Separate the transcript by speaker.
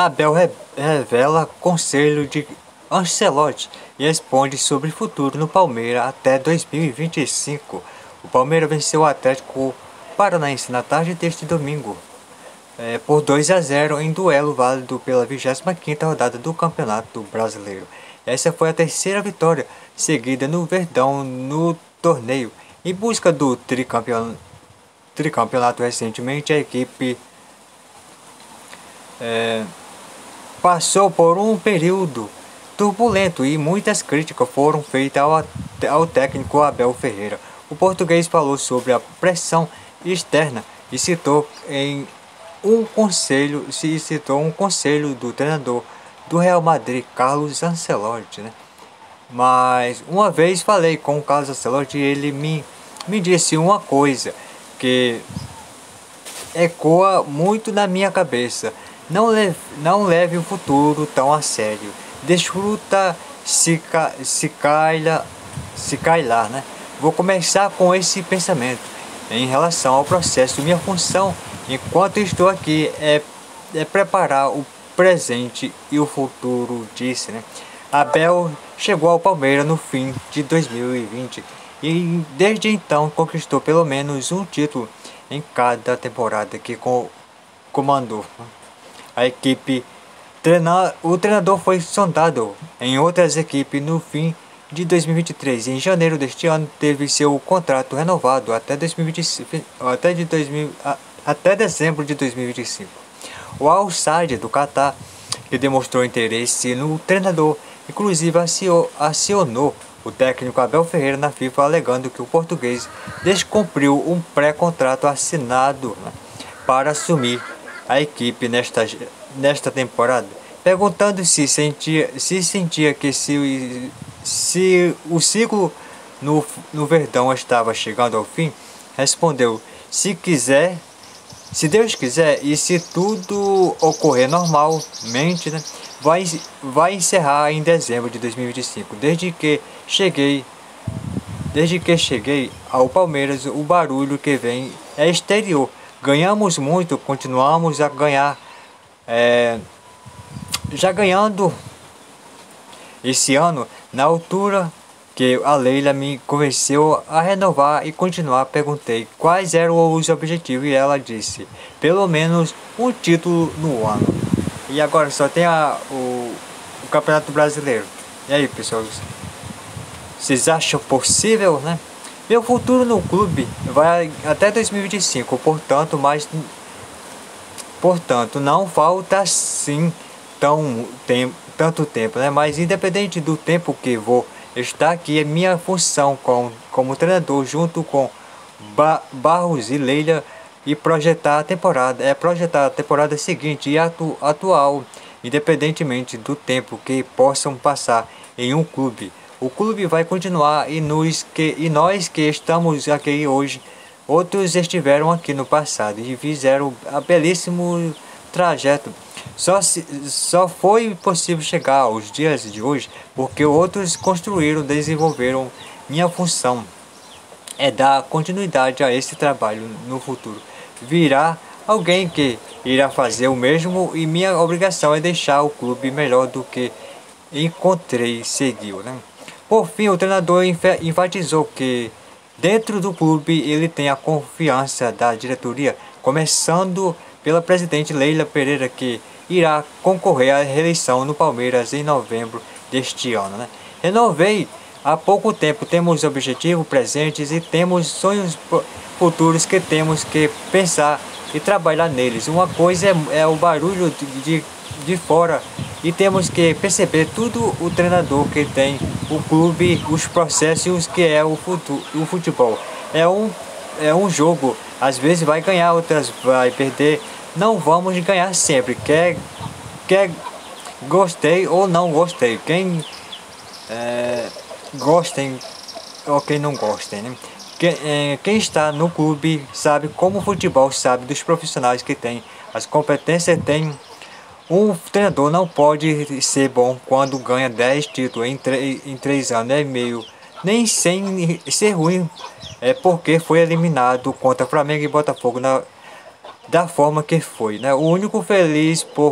Speaker 1: Abel re revela conselho de Ancelotti e responde sobre futuro no Palmeiras até 2025. O Palmeiras venceu o Atlético Paranaense na tarde deste domingo é, por 2 a 0 em duelo válido pela 25ª rodada do Campeonato Brasileiro. Essa foi a terceira vitória seguida no Verdão no torneio. Em busca do tricampeonato, tricampeonato recentemente, a equipe é, passou por um período turbulento e muitas críticas foram feitas ao, ao técnico Abel Ferreira. O português falou sobre a pressão externa e citou em um conselho, se citou um conselho do treinador do Real Madrid, Carlos Ancelotti, né? Mas uma vez falei com o Carlos Ancelotti e ele me, me disse uma coisa que ecoa muito na minha cabeça. Não leve, não leve o futuro tão a sério. Desfruta se, ca, se, caila, se cailar, né? Vou começar com esse pensamento em relação ao processo. Minha função enquanto estou aqui é, é preparar o presente e o futuro, disse, né? Abel chegou ao Palmeiras no fim de 2020 e desde então conquistou pelo menos um título em cada temporada que comandou. A equipe o treinador foi sondado em outras equipes no fim de 2023 e em janeiro deste ano teve seu contrato renovado até 2025, até de 2000, até dezembro de 2025. O Al Sadd do Catar, que demonstrou interesse no treinador, inclusive acionou o técnico Abel Ferreira na FIFA alegando que o português descumpriu um pré-contrato assinado para assumir a equipe nesta, nesta temporada, perguntando se sentia, se sentia que se, se o ciclo no, no Verdão estava chegando ao fim, respondeu: se quiser, se Deus quiser e se tudo ocorrer normalmente, né, vai, vai encerrar em dezembro de 2025. Desde que cheguei, desde que cheguei ao Palmeiras, o barulho que vem é exterior ganhamos muito, continuamos a ganhar, é, já ganhando esse ano, na altura que a Leila me convenceu a renovar e continuar, perguntei quais eram os objetivos e ela disse, pelo menos um título no ano. E agora só tem a, o, o Campeonato Brasileiro. E aí pessoal, vocês acham possível, né? Meu futuro no clube vai até 2025, portanto, mas portanto, não falta assim tão tempo, tanto tempo, né? Mas independente do tempo que vou estar aqui, é minha função com, como treinador junto com ba Barros e Leila e projetar a temporada, é projetar a temporada seguinte e atu atual, independentemente do tempo que possam passar em um clube. O clube vai continuar e, nos que, e nós que estamos aqui hoje, outros estiveram aqui no passado e fizeram um belíssimo trajeto. Só, se, só foi possível chegar aos dias de hoje porque outros construíram, desenvolveram. Minha função é dar continuidade a esse trabalho no futuro. Virá alguém que irá fazer o mesmo e minha obrigação é deixar o clube melhor do que encontrei seguiu. Né? Por fim, o treinador enfatizou que dentro do clube ele tem a confiança da diretoria, começando pela presidente Leila Pereira, que irá concorrer à reeleição no Palmeiras em novembro deste ano. Né? Renovei há pouco tempo, temos objetivos presentes e temos sonhos futuros que temos que pensar e trabalhar neles. Uma coisa é, é o barulho de, de, de fora e temos que perceber tudo o treinador que tem, o clube, os processos que é o, futuro, o futebol. É um, é um jogo, às vezes vai ganhar, outras vai perder. Não vamos ganhar sempre. Quer, quer gostei ou não gostei. Quem é, gostem ou quem não gostem, né? Quem, é, quem está no clube sabe como o futebol sabe dos profissionais que tem, as competências tem um treinador não pode ser bom quando ganha 10 títulos em 3, em 3 anos e meio, nem sem ser ruim, é porque foi eliminado contra Flamengo e Botafogo na, da forma que foi. Né? O único feliz por